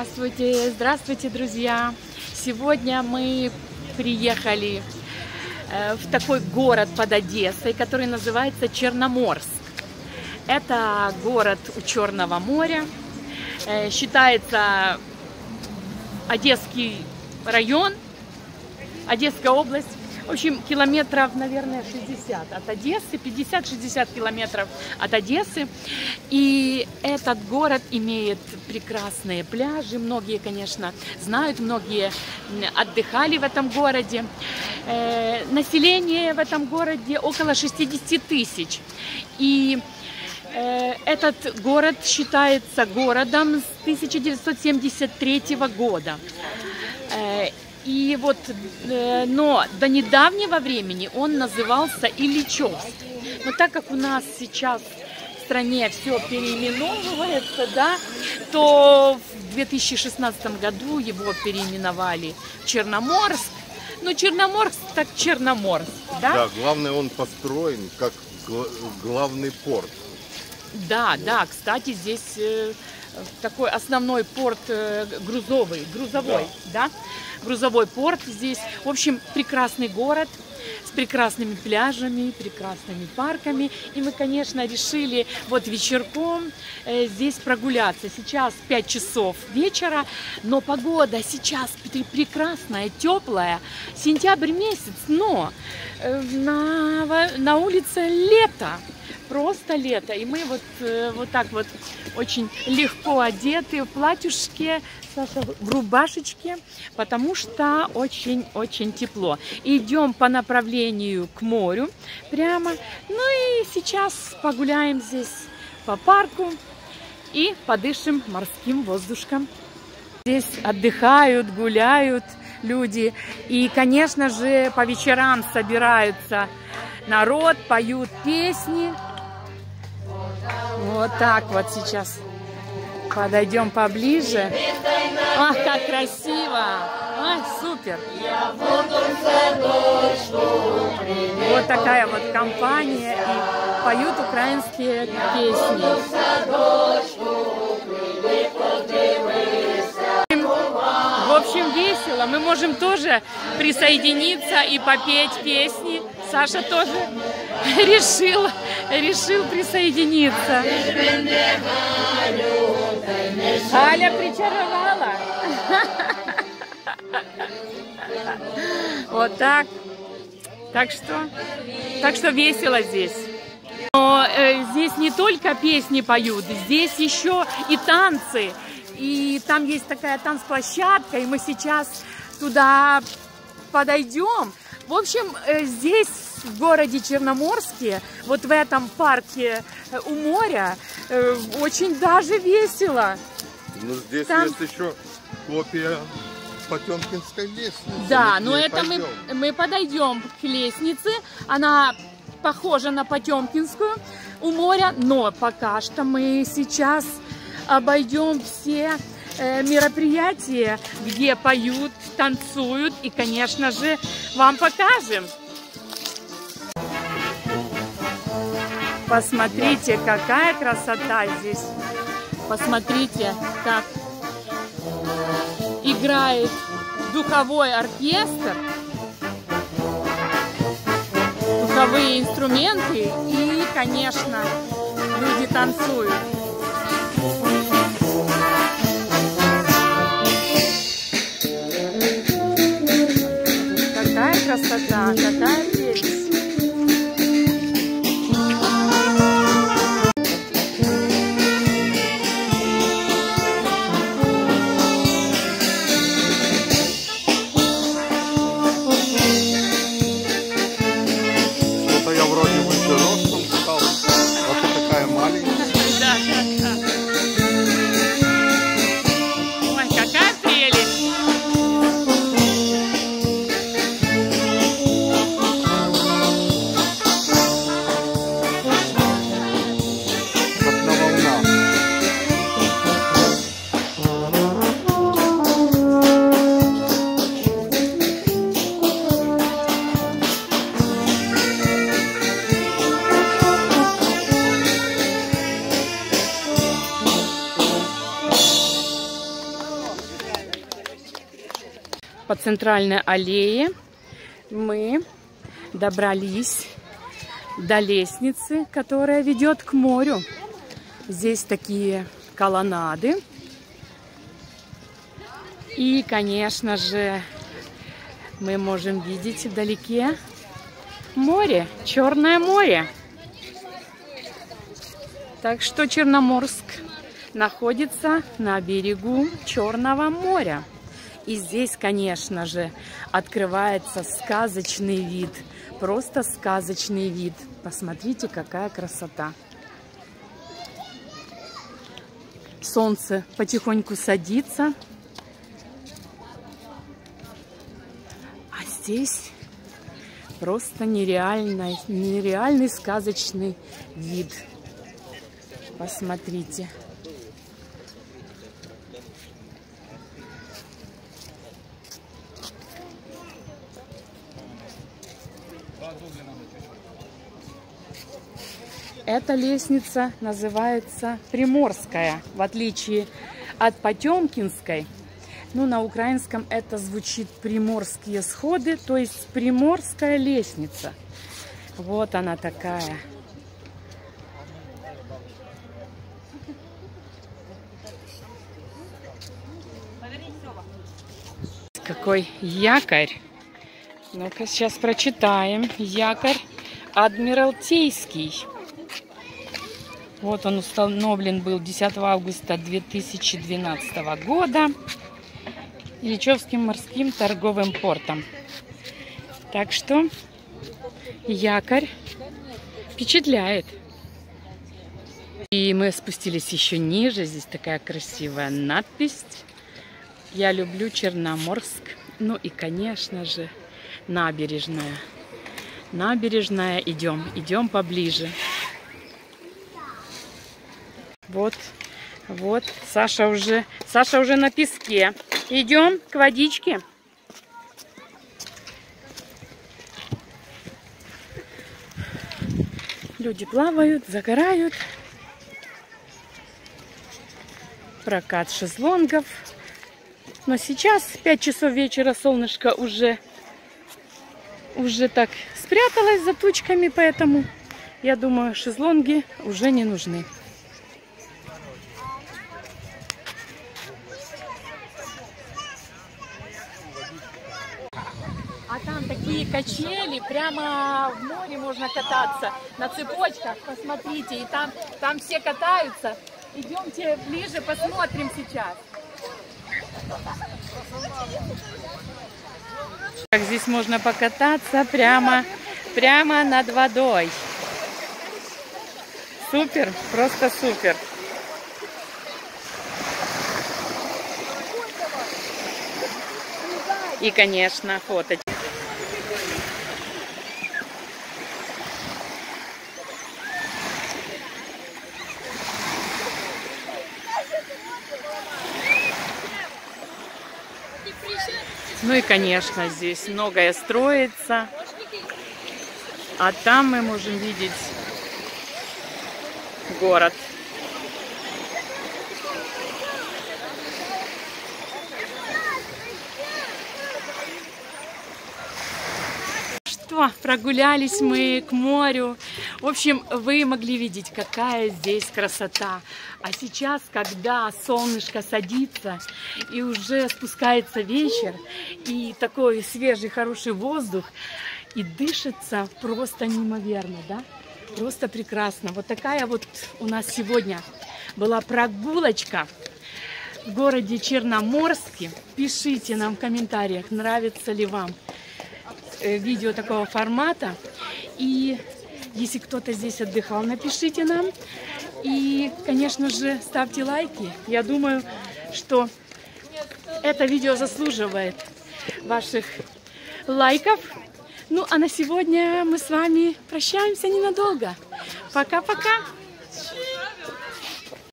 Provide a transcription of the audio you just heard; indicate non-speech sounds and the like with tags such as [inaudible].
Здравствуйте, здравствуйте, друзья! Сегодня мы приехали э, в такой город под Одессой, который называется Черноморск. Это город у Черного моря. Э, считается Одесский район, Одесская область. В общем, километров, наверное, 60 от Одессы, 50-60 километров от Одессы. И этот город имеет прекрасные пляжи. Многие, конечно, знают, многие отдыхали в этом городе. Э, население в этом городе около 60 тысяч. И э, этот город считается городом с 1973 года. И вот, э, но до недавнего времени он назывался Ильичевск. Но так как у нас сейчас в стране все переименовывается, да, то в 2016 году его переименовали Черноморск. Ну, Черноморск так Черноморск, да? Да, главное, он построен как главный порт. Да, да, кстати, здесь э, такой основной порт э, грузовый, грузовой, да. да, грузовой порт здесь. В общем, прекрасный город с прекрасными пляжами, прекрасными парками. И мы, конечно, решили вот вечерком э, здесь прогуляться. Сейчас 5 часов вечера, но погода сейчас прекрасная, теплая. Сентябрь месяц, но на, на улице лето просто лето. И мы вот, э, вот так вот очень легко одеты в платьюшке, Саша в рубашечке, потому что очень-очень тепло. Идем по направлению к морю прямо. Ну и сейчас погуляем здесь по парку и подышим морским воздушком. Здесь отдыхают, гуляют люди. И, конечно же, по вечерам собираются народ, поют песни. Вот так вот сейчас подойдем поближе. Ах, как красиво! Ай, супер! Вот такая вот компания и поют украинские песни. В общем, весело. Мы можем тоже присоединиться и попеть песни. Саша тоже [laughs] решил, решил присоединиться. Аля причаровала. Вот так. Так что, так что весело здесь. Но э, здесь не только песни поют, здесь еще и танцы. И там есть такая танцплощадка, и мы сейчас туда подойдем. В общем, э, здесь в городе Черноморске, вот в этом парке э, у моря, э, очень даже весело. Ну, здесь Там... есть еще копия Потемкинской лестницы. Да, но это мы, мы подойдем к лестнице. Она похожа на Потемкинскую у моря, но пока что мы сейчас обойдем все э, мероприятия, где поют, танцуют и, конечно же, вам покажем. Посмотрите, какая красота здесь. Посмотрите, как играет духовой оркестр, духовые инструменты и, конечно, люди танцуют. Какая красота, центральной аллее мы добрались до лестницы, которая ведет к морю. Здесь такие колоннады. И, конечно же, мы можем видеть вдалеке море, Черное море. Так что Черноморск находится на берегу Черного моря. И здесь, конечно же, открывается сказочный вид. Просто сказочный вид. Посмотрите, какая красота. Солнце потихоньку садится. А здесь просто нереальный, нереальный сказочный вид. Посмотрите. Эта лестница называется Приморская, в отличие от Потемкинской. Ну, на украинском это звучит Приморские сходы, то есть Приморская лестница. Вот она такая. Какой якорь. Ну-ка, сейчас прочитаем. Якорь Адмиралтейский. Вот он установлен был 10 августа 2012 года Ильичевским морским торговым портом. Так что якорь впечатляет. И мы спустились еще ниже. Здесь такая красивая надпись. Я люблю Черноморск. Ну и, конечно же, набережная. Набережная. Идем, идем поближе. Вот, вот, Саша уже, Саша уже на песке. Идем к водичке. Люди плавают, загорают. Прокат шезлонгов. Но сейчас 5 часов вечера солнышко уже, уже так спряталось за тучками, поэтому я думаю, шезлонги уже не нужны. А там такие качели, прямо в море можно кататься, на цепочках, посмотрите, и там, там все катаются. Идемте ближе, посмотрим сейчас. Как здесь можно покататься прямо, прямо над водой. Супер, просто супер. И, конечно, фоточки. Ну и, конечно, здесь многое строится. А там мы можем видеть город. Что, прогулялись мы к морю. В общем, вы могли видеть, какая здесь красота. А сейчас, когда солнышко садится и уже спускается вечер, и такой свежий, хороший воздух, и дышится просто неимоверно, да? Просто прекрасно. Вот такая вот у нас сегодня была прогулочка в городе Черноморске. Пишите нам в комментариях, нравится ли вам видео такого формата. И если кто-то здесь отдыхал, напишите нам. И, конечно же, ставьте лайки. Я думаю, что это видео заслуживает ваших лайков. Ну, а на сегодня мы с вами прощаемся ненадолго. Пока-пока!